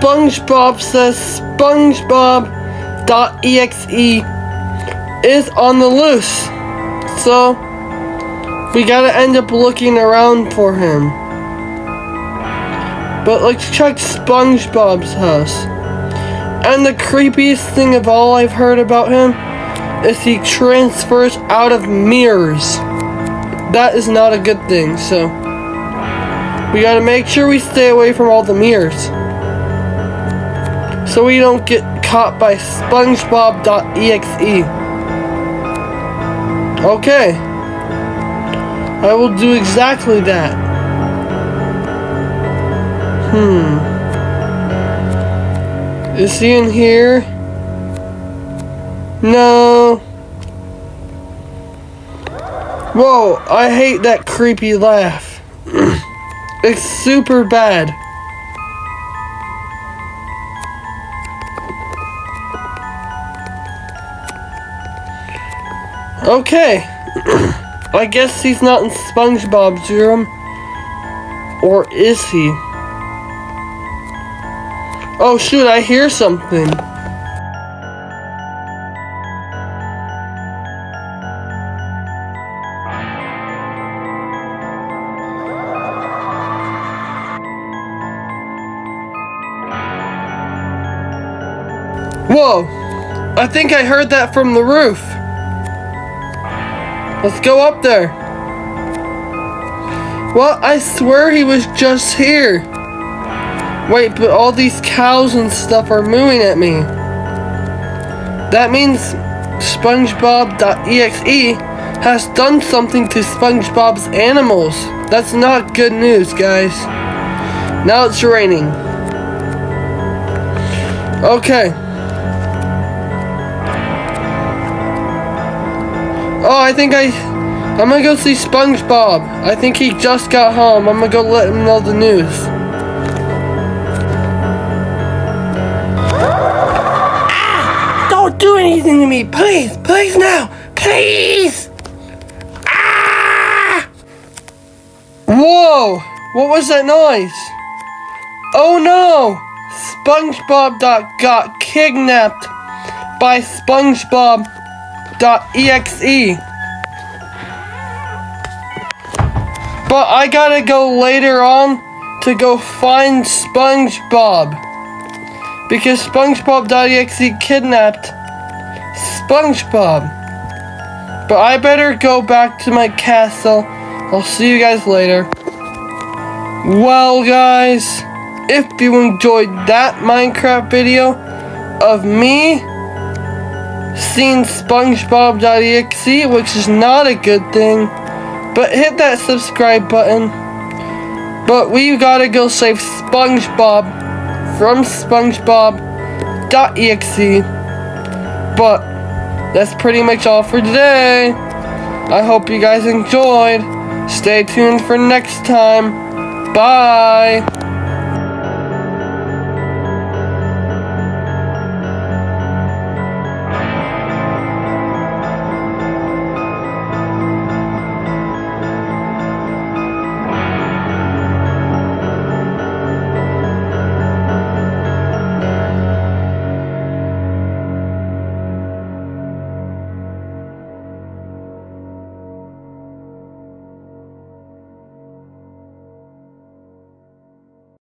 SpongeBob says SpongeBob.exe is on the loose. So, we gotta end up looking around for him. But let's check SpongeBob's house. And the creepiest thing of all I've heard about him is he transfers out of mirrors. That is not a good thing, so we gotta make sure we stay away from all the mirrors. So we don't get caught by SpongeBob.exe. Okay. I will do exactly that. Hmm. Is he in here? No. Whoa, I hate that creepy laugh. it's super bad. Okay. I guess he's not in SpongeBob's room. Or is he? Oh shoot, I hear something. Whoa! I think I heard that from the roof. Let's go up there. Well, I swear he was just here. Wait, but all these cows and stuff are mooing at me. That means SpongeBob.exe has done something to SpongeBob's animals. That's not good news, guys. Now it's raining. Okay. Oh, I think I... I'm gonna go see SpongeBob. I think he just got home. I'm gonna go let him know the news. Ah! Don't do anything to me, please! Please now! Please! Ah! Whoa! What was that noise? Oh no! SpongeBob got kidnapped by SpongeBob .exe. But I gotta go later on to go find SpongeBob. Because SpongeBob.exe kidnapped SpongeBob. But I better go back to my castle. I'll see you guys later. Well, guys, if you enjoyed that Minecraft video of me seen SpongeBob.exe, which is not a good thing. But hit that subscribe button. But we gotta go save SpongeBob from SpongeBob.exe. But that's pretty much all for today. I hope you guys enjoyed. Stay tuned for next time. Bye.